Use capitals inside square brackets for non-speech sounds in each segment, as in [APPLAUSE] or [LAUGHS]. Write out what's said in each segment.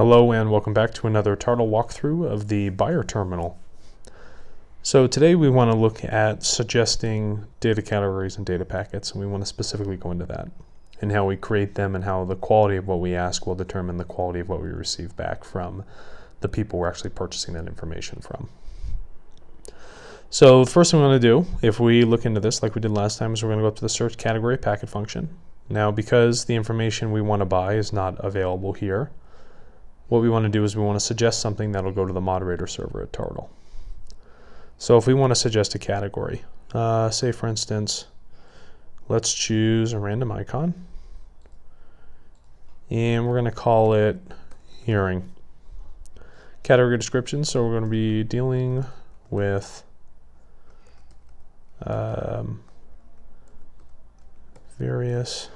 Hello and welcome back to another Tartle walkthrough of the buyer terminal. So today we want to look at suggesting data categories and data packets and we want to specifically go into that and how we create them and how the quality of what we ask will determine the quality of what we receive back from the people we're actually purchasing that information from. So the first thing we want to do, if we look into this like we did last time, is we're going to go up to the search category packet function. Now because the information we want to buy is not available here, what we want to do is we want to suggest something that'll go to the moderator server at Tartle. So if we want to suggest a category, uh, say for instance, let's choose a random icon and we're going to call it hearing. Category description, so we're going to be dealing with um, various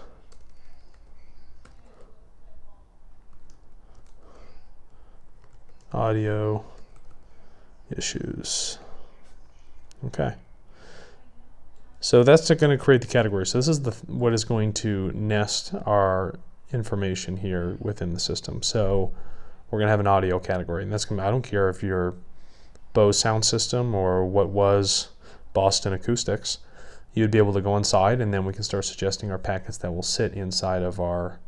audio issues. Okay. So that's going to create the category. So this is the what is going to nest our information here within the system. So we're going to have an audio category, and that's going to, I don't care if you're Bose sound system or what was Boston acoustics. You'd be able to go inside, and then we can start suggesting our packets that will sit inside of our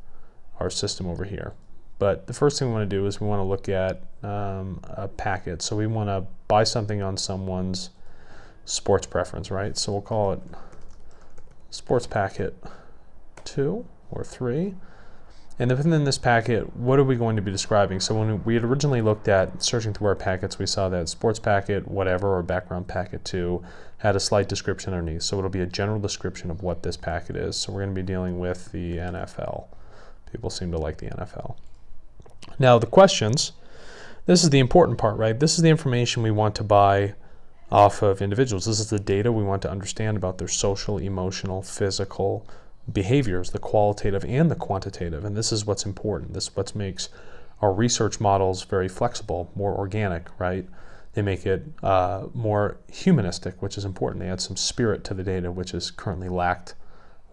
our system over here. But the first thing we want to do is we want to look at um, a packet. So we want to buy something on someone's sports preference, right? So we'll call it sports packet two or three. And within this packet, what are we going to be describing? So when we had originally looked at searching through our packets, we saw that sports packet, whatever, or background packet 2 had a slight description underneath. So it'll be a general description of what this packet is. So we're going to be dealing with the NFL. People seem to like the NFL. Now the questions, this is the important part, right? This is the information we want to buy off of individuals. This is the data we want to understand about their social, emotional, physical behaviors, the qualitative and the quantitative. And this is what's important. This is what makes our research models very flexible, more organic, right? They make it uh, more humanistic, which is important. They add some spirit to the data, which is currently lacked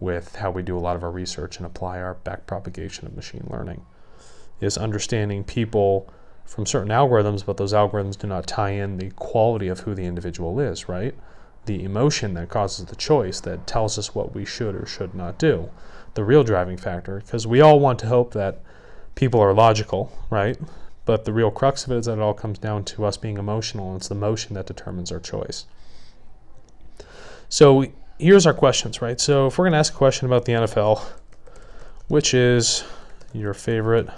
with how we do a lot of our research and apply our backpropagation of machine learning is understanding people from certain algorithms, but those algorithms do not tie in the quality of who the individual is, right? The emotion that causes the choice that tells us what we should or should not do. The real driving factor, because we all want to hope that people are logical, right? But the real crux of it is that it all comes down to us being emotional, and it's the emotion that determines our choice. So here's our questions, right? So if we're going to ask a question about the NFL, which is your favorite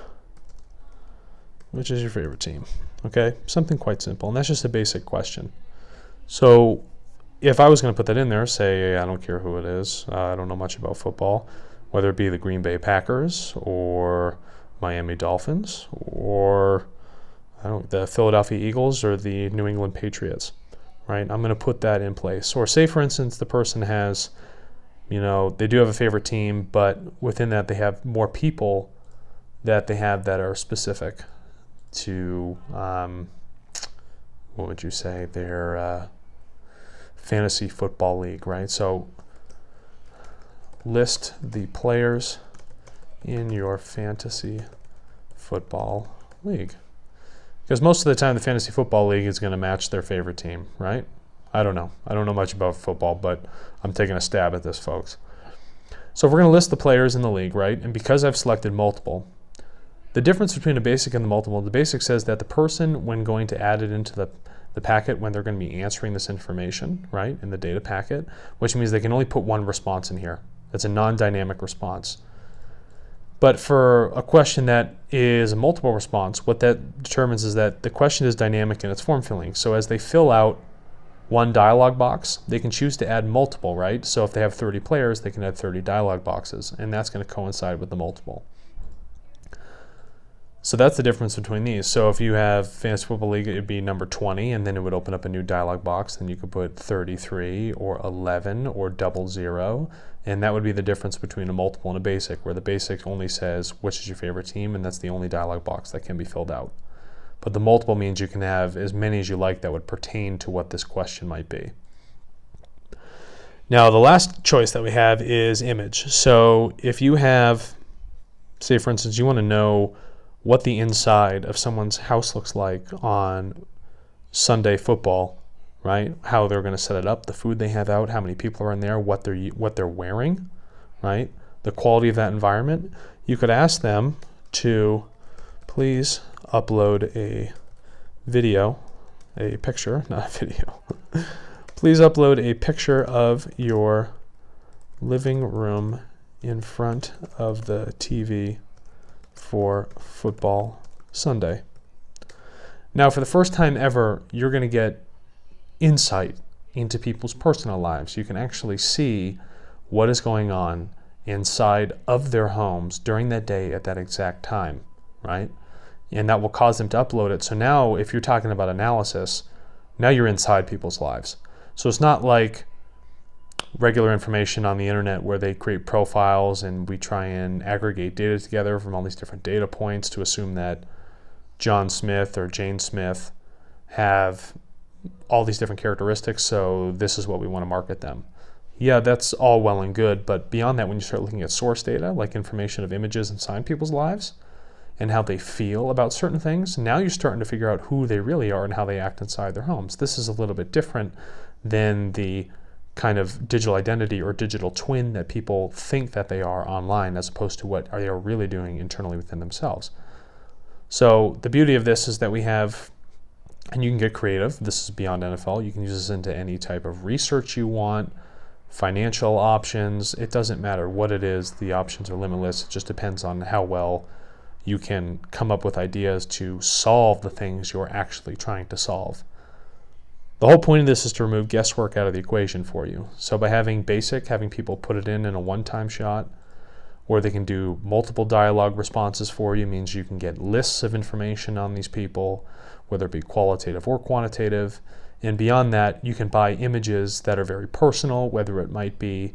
which is your favorite team? Okay, something quite simple, and that's just a basic question. So if I was going to put that in there, say I don't care who it is, uh, I don't know much about football, whether it be the Green Bay Packers or Miami Dolphins or I don't the Philadelphia Eagles or the New England Patriots, right? I'm going to put that in place. Or say for instance the person has, you know, they do have a favorite team, but within that they have more people that they have that are specific to um, what would you say their uh, fantasy football league, right? So list the players in your fantasy football league. Because most of the time, the fantasy football league is going to match their favorite team, right? I don't know. I don't know much about football, but I'm taking a stab at this, folks. So we're going to list the players in the league, right? And because I've selected multiple, the difference between a basic and the multiple, the basic says that the person, when going to add it into the, the packet, when they're going to be answering this information, right, in the data packet, which means they can only put one response in here. That's a non-dynamic response. But for a question that is a multiple response, what that determines is that the question is dynamic in its form filling. So as they fill out one dialog box, they can choose to add multiple, right? So if they have 30 players, they can add 30 dialog boxes, and that's going to coincide with the multiple. So that's the difference between these. So if you have Fantasy Football League, it'd be number 20, and then it would open up a new dialog box. Then you could put 33 or 11 or double zero, and that would be the difference between a multiple and a basic, where the basic only says which is your favorite team, and that's the only dialog box that can be filled out. But the multiple means you can have as many as you like that would pertain to what this question might be. Now, the last choice that we have is image. So if you have, say for instance, you want to know what the inside of someone's house looks like on Sunday football, right? How they're going to set it up, the food they have out, how many people are in there, what they're what they're wearing, right? The quality of that environment. You could ask them to please upload a video, a picture, [LAUGHS] not a video. [LAUGHS] please upload a picture of your living room in front of the TV for football Sunday. Now, for the first time ever, you're going to get insight into people's personal lives. You can actually see what is going on inside of their homes during that day at that exact time, right? And that will cause them to upload it. So now, if you're talking about analysis, now you're inside people's lives. So it's not like regular information on the internet where they create profiles and we try and aggregate data together from all these different data points to assume that John Smith or Jane Smith have all these different characteristics, so this is what we want to market them. Yeah, that's all well and good, but beyond that, when you start looking at source data, like information of images inside people's lives and how they feel about certain things, now you're starting to figure out who they really are and how they act inside their homes. This is a little bit different than the kind of digital identity or digital twin that people think that they are online as opposed to what are they are really doing internally within themselves. So the beauty of this is that we have, and you can get creative. This is beyond NFL. You can use this into any type of research you want, financial options. It doesn't matter what it is. The options are limitless. It just depends on how well you can come up with ideas to solve the things you're actually trying to solve. The whole point of this is to remove guesswork out of the equation for you. So by having basic, having people put it in in a one-time shot, or they can do multiple dialogue responses for you, means you can get lists of information on these people, whether it be qualitative or quantitative. And beyond that, you can buy images that are very personal, whether it might be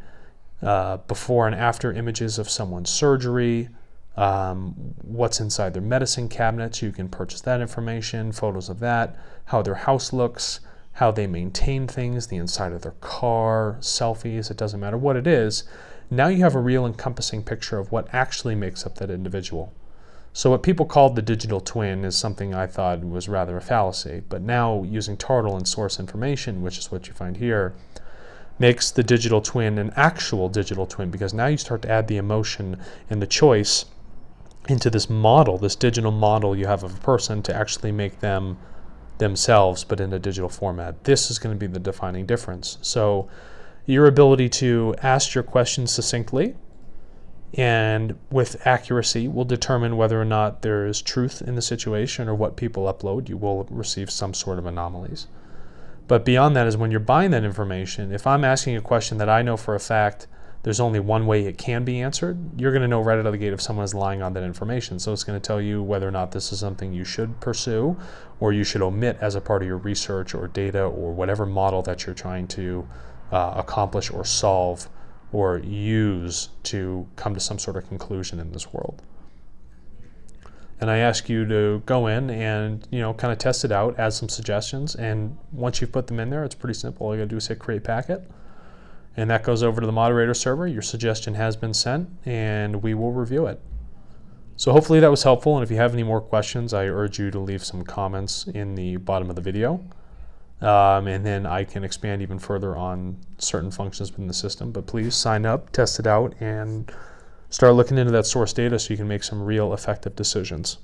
uh, before and after images of someone's surgery, um, what's inside their medicine cabinets. You can purchase that information, photos of that, how their house looks, how they maintain things, the inside of their car, selfies, it doesn't matter what it is. Now you have a real encompassing picture of what actually makes up that individual. So what people called the digital twin is something I thought was rather a fallacy, but now using Tartle and source information, which is what you find here, makes the digital twin an actual digital twin because now you start to add the emotion and the choice into this model, this digital model you have of a person to actually make them themselves, but in a digital format. This is going to be the defining difference. So your ability to ask your questions succinctly and with accuracy will determine whether or not there is truth in the situation or what people upload. You will receive some sort of anomalies. But beyond that is when you're buying that information, if I'm asking a question that I know for a fact there's only one way it can be answered, you're going to know right out of the gate if someone is lying on that information. So it's going to tell you whether or not this is something you should pursue or you should omit as a part of your research or data or whatever model that you're trying to uh, accomplish or solve or use to come to some sort of conclusion in this world. And I ask you to go in and you know kind of test it out, add some suggestions, and once you've put them in there, it's pretty simple. All you gotta do is hit create packet and that goes over to the moderator server. Your suggestion has been sent and we will review it. So hopefully that was helpful and if you have any more questions I urge you to leave some comments in the bottom of the video um, and then I can expand even further on certain functions within the system but please sign up, test it out and start looking into that source data so you can make some real effective decisions.